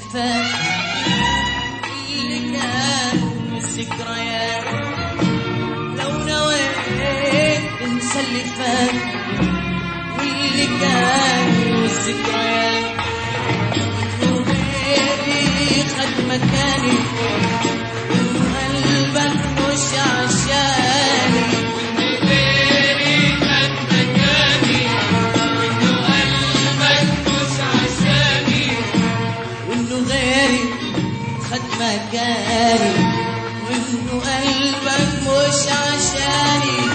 الفات اللي كان ذكريات لو نويت انسى اللي فات واللي كان ذكريات قلبك مكاني وانه قلبك مش عشاني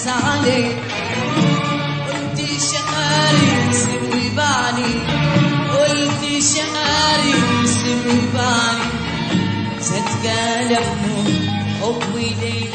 الناس عليك قلتي سوي بعلي قلتي شقاري حبي ليك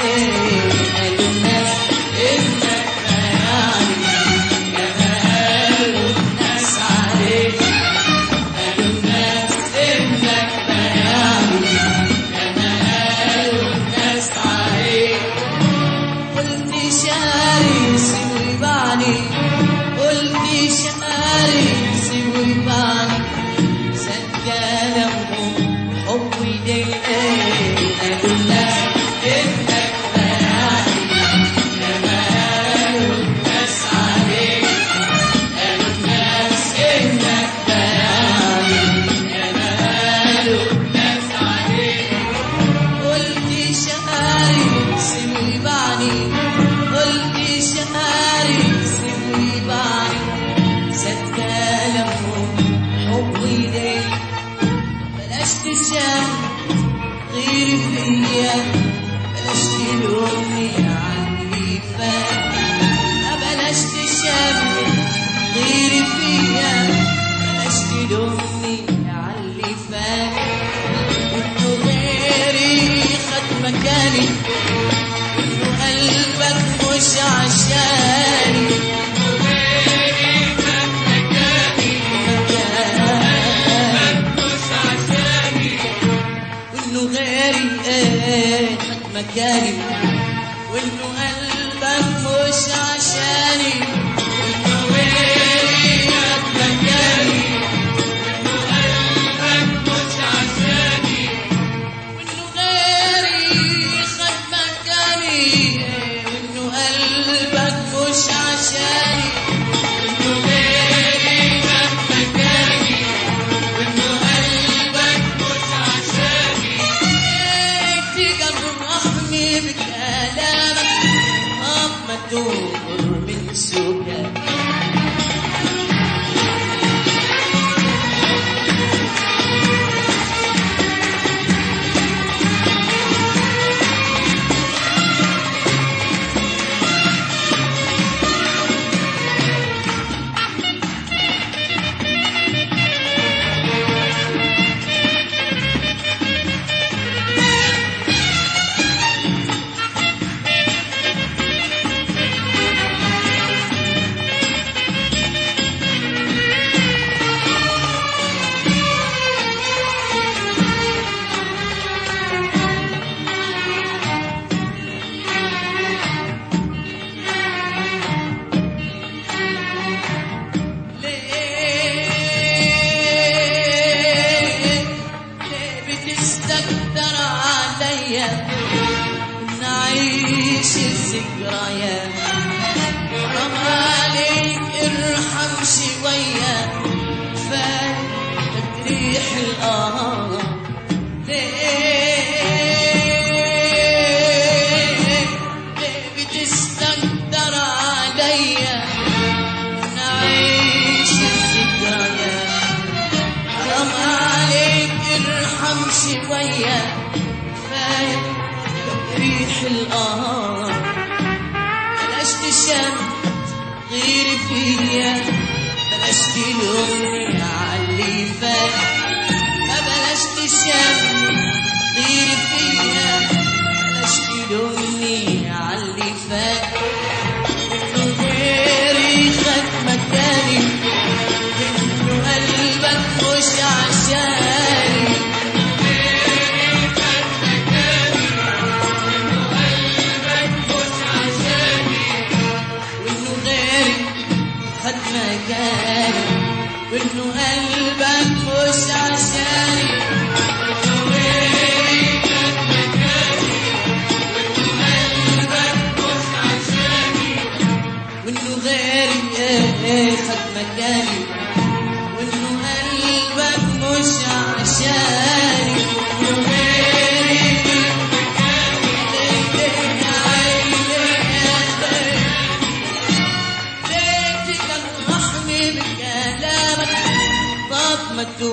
Daddy. بكلامك أما تمر من سكرك حرام عليك ارحم شوية كفاية تجريح ليه؟ عليا الذكريات عليك ارحم شوية كفاية تجريح الآه تشمت غير فيا. بلاش تلومني عاللي فات. ما بلاش تشمت غير فيا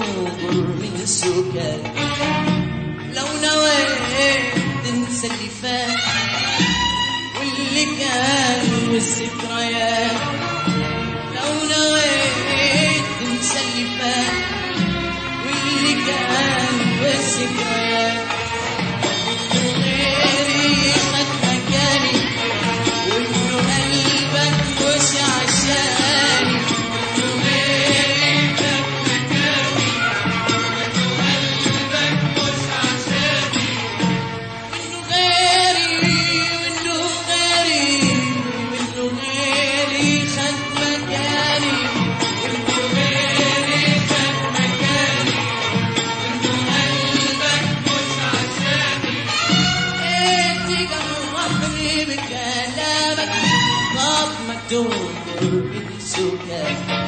تدور من سكات لو نويت تنسى اللي فات واللي كان والذكريات. لو نويت تنسى اللي فات واللي كان والذكريات. جرحني بكلامك طب ما تنظر من سكات